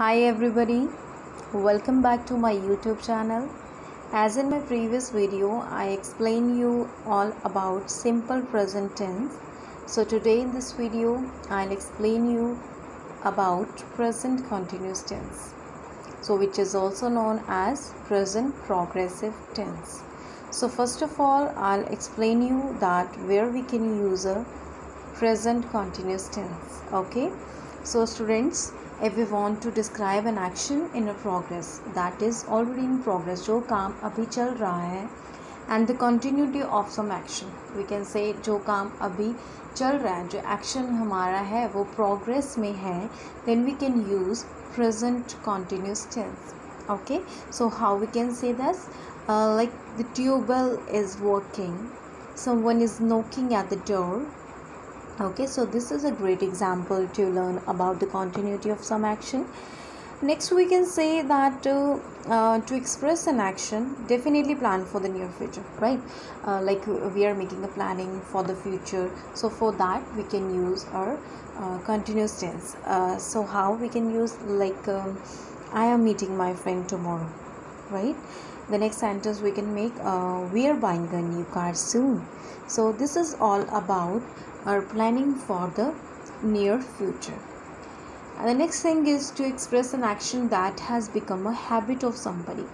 Hi everybody, welcome back to my YouTube channel. As in my previous video, I explained you all about simple present tense. So today in this video, I'll explain you about present continuous tense. So which is also known as present progressive tense. So first of all, I'll explain you that where we can use a present continuous tense. Okay. So students, if we want to describe an action in a progress that is already in progress जो काम अभी चल रहा है and the continuity of some action we can say जो काम अभी चल रहा है जो action हमारा है वो progress में है then we can use present continuous tense okay so how we can say this uh, like the tubewell is working someone is knocking at the door okay so this is a great example to learn about the continuity of some action. Next we can say that uh, uh, to express an action definitely plan for the near future right? Uh, like we are making a planning for the future. So for that we can use our uh, continuous tense. Uh, so how we can use like um, i am meeting my friend tomorrow right? The next sentence we can make uh, we are buying a new car soon. So this is all about our planning for the near future. And the next thing is to express an action that has become a habit of somebody.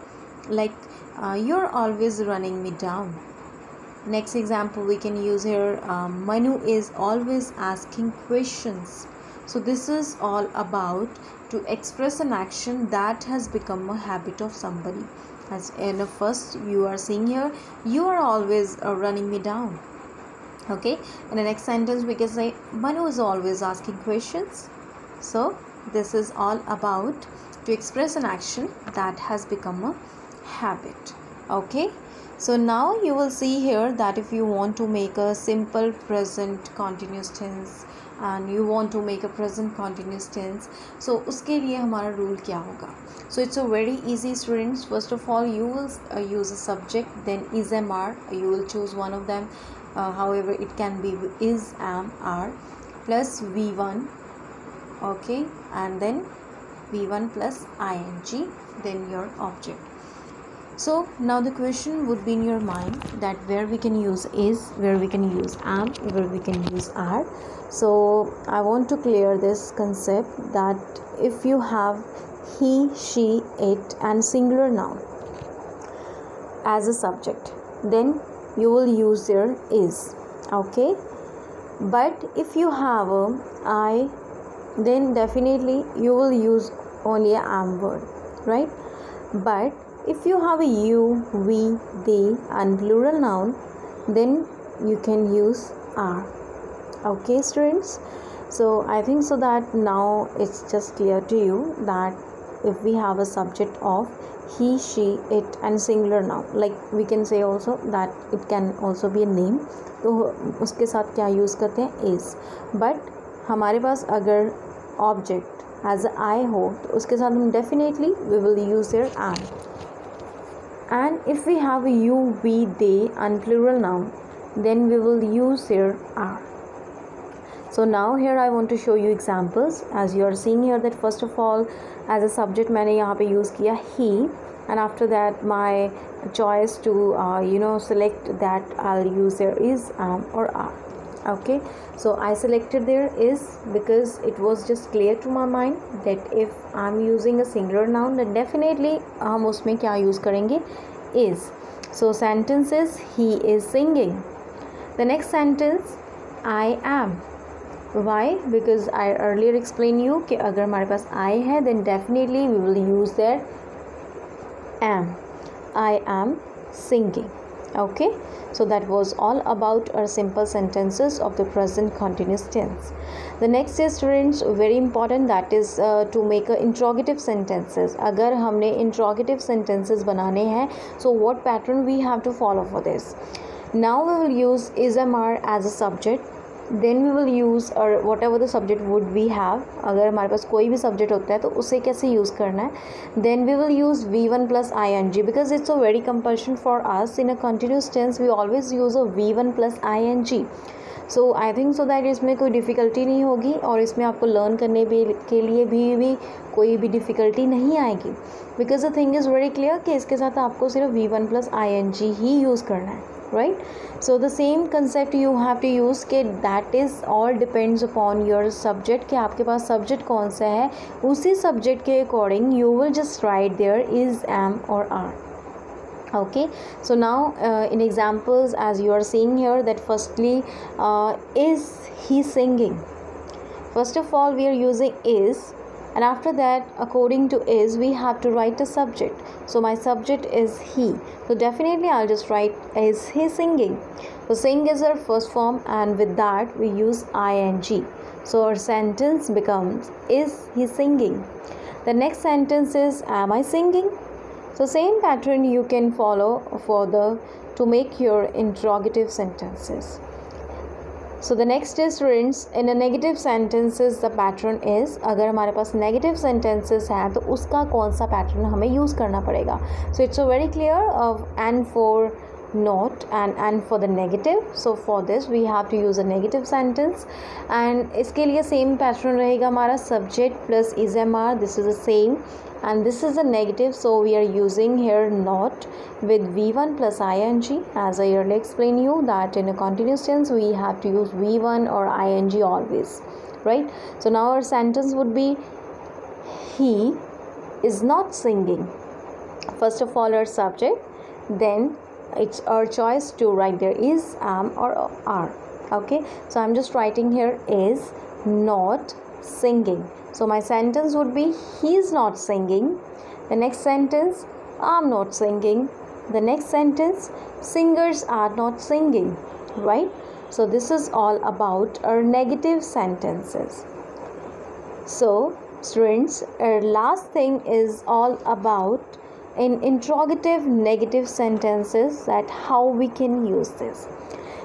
Like uh, you're always running me down. Next example we can use here um, manu is always asking questions. So this is all about to express an action that has become a habit of somebody. As in the first you are seeing here you are always uh, running me down okay in the next sentence we can say manu is always asking questions so this is all about to express an action that has become a habit okay so now you will see here that if you want to make a simple present continuous tense and you want to make a present continuous tense so उसके लिए हमारा rule क्या होगा so it's a very easy students first of all you will uh, use a subject then is am are you will choose one of them uh, however it can be is am are plus v1 okay and then v1 plus ing then your object. So now the question would be in your mind that where we can use is where we can use am where we can use are. So i want to clear this concept that if you have he she it and singular noun as a subject then you will use there is okay? But if you have a i then definitely you will use only a am word right? But if you have a you we they and plural noun then you can use are okay students? So i think so that now it's just clear to you that if we have a subject of he she it and singular noun like we can say also that it can also be a name तो उसके साथ क्या use करते हैं is but हमारे पास अगर object as I हो तो उसके साथ हम definitely we will use there and and if we have a you we they and plural noun then we will use here are so now here i want to show you examples as you are seeing here that first of all as a subject मैंने यहाँ पे use किया he and after that my choice to uh, you know select that I'll use there is am or are okay so I selected there is because it was just clear to my mind that if I'm using a singular noun then definitely हम उसमें क्या use करेंगे is so sentence is he is singing the next sentence I am Why because I earlier explain you कि अगर हमारे पास I है then definitely we will use that am I am singing okay so that was all about uh simple sentences of the present continuous tense the next is students very important that is to make a interrogative sentences अगर हमने interrogative sentences बनाने हैं so what pattern we have to follow for this now we will use is am are as a subject then we will use or whatever the subject would we have अगर हमारे पास कोई भी subject होता है तो उसे कैसे use करना है? Then we will use V one plus I N G because it's a very compulsion for us in a continuous tense we always use a V one plus I N G so I think so that इसमें कोई difficulty नहीं होगी और इसमें आपको learn करने भी के लिए भी, भी कोई भी डिफ़िकल्टी नहीं आएगी. Because the thing is very clear कि इसके साथ आपको सिर्फ़ V one plus I N G he use करना है. Right so the same concept you have to use के that is all depends upon your subject कि आपके पास सब्जेक्ट कौन सा है उसी सब्जेक्ट के according you will just right there is am और are okay so now uh, in examples as you are seeing here that firstly uh, is he singing first of all we are using is and after that according to is we have to write a subject. So my subject is he. So definitely i'll just write is he singing? So sing is our first form and with that we use ing. So our sentence becomes is he singing? The next sentence is am i singing? So same pattern you can follow further to make your interrogative sentences. So the next is students in a negative sentences the pattern is अगर हमारे पास negative sentences हैं तो उसका कौन सा pattern हमें use करना पड़ेगा? So it's a very clear and for not and and for the negative so for this we have to use a negative sentence and इसके लिए same pattern रहेगा हमारा subject plus is mr this is the same and this is a negative so we are using here not with v1 plus ing as i earlier explained you that in a continuous tense we have to use v1 or ing always right so now our sentence would be he is not singing first of all our subject then it's our choice to write there is am or are. Okay? So i'm just writing here is not singing. So my sentence would be he's not singing. The next sentence i'm not singing. The next sentence singers are not singing. Right? So this is all about our negative sentences. So students our last thing is all about in interrogative negative sentences that how we can use this.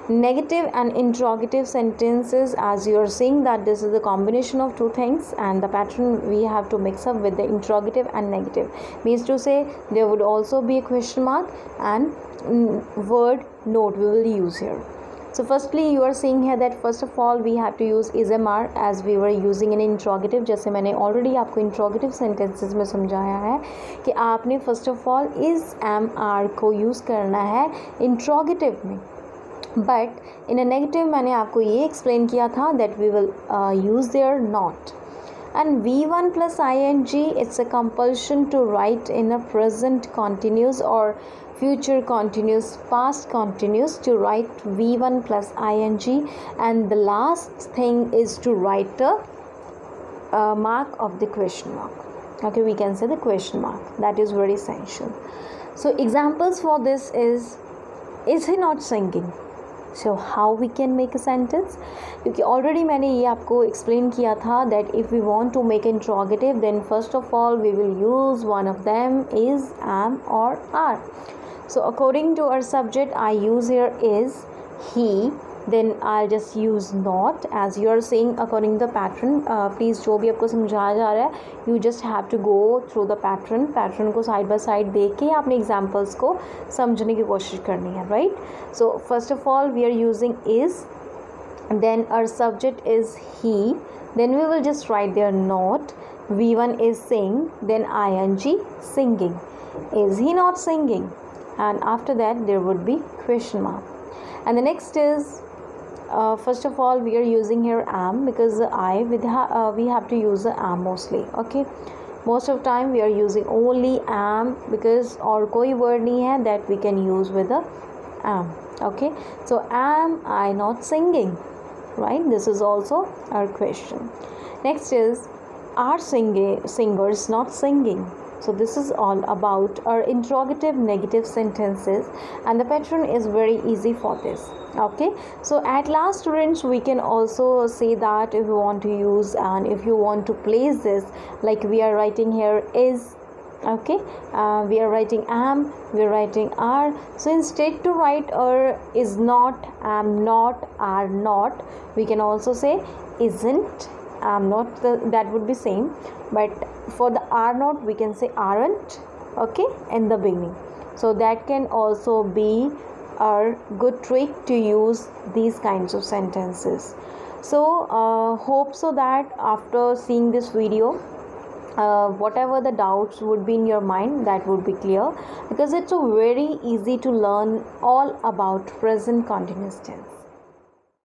Negative and interrogative sentences as you are seeing that this is the combination of two things and the pattern we have to mix up with the interrogative and negative. Means to say there would also be a question mark and word note we will use here so firstly you are seeing here that first of all we have to use is mr as we were using an interrogative जैसे मैंने already आपको interrogative sentences में समझाया है कि आपने first of all is am are को use करना है interrogative में बट इन अ नेगेटिव मैंने आपको ये एक्सप्लेन किया था that we will use there not and v1 plus ing it's a compulsion to write in a present continuous or future continuous past continuous to write v1 plus ing and the last thing is to write the uh, mark of the question mark. Okay we can say the question mark. That is very essential. So examples for this is is he not singing so how we can make a sentence क्योंकि already मैंने ये आपको explain किया था that if we want to make interrogative then first of all we will use one of them is am or are so according to uh subject I use here is he then I'll just use not as you are saying according to the pattern uh, please जो भी आपको समझाया जा रहा है you just have to go through the pattern pattern को side by side देख के आपने examples को समझने की कोशिश करनी है right so first of all we are using is then our subject is he then we will just write there not v1 is sing then ing singing is he not singing and after that there would be question mark and the next is uh, first of all we are using here am because i with ha uh, we have to use am mostly okay? Most of time we are using only am because or koi word nahi hai that we can use with the am okay? So am i not singing right? This is also our question. Next is are singing singers not singing so this is all about our interrogative negative sentences and the pattern is very easy for this okay? So at last students we can also say that if you want to use and if you want to place this like we are writing here is okay? Uh, we are writing am we are writing are. So instead to write or is not am not are not we can also say isn't am not the, that would be same. But for the are not we can say aren't okay in the beginning. So that can also be a good trick to use these kinds of sentences. So uh, hope so that after seeing this video uh, whatever the doubts would be in your mind that would be clear. Because it's a very easy to learn all about present continuous tense